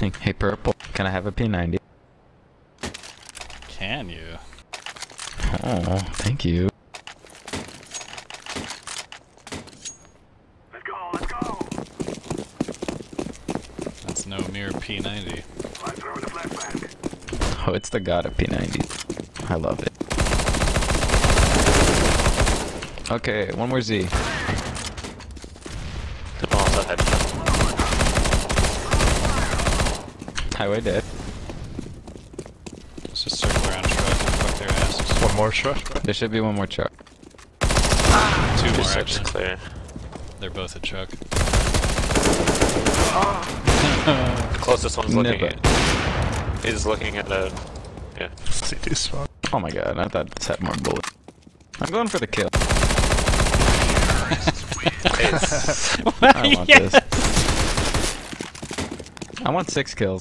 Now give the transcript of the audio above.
Hey, hey, purple. Can I have a P90? Can you? Oh, thank you. Let's go, let's go. That's no mere P90. I'm throwing a flashbang. Oh, it's the god of P90. I love it. Okay, one more Z. The boss ahead. Highway dead. Let's just circle around truck and fuck their asses. One more shot. There should be one more truck. Two more Just actually. clear. They're both a truck. The closest one's looking Never. at. He's looking at the. Yeah. CT spawn. Oh my god, I thought this had more bullets. I'm going for the kill. Ace. I want this. I want six kills.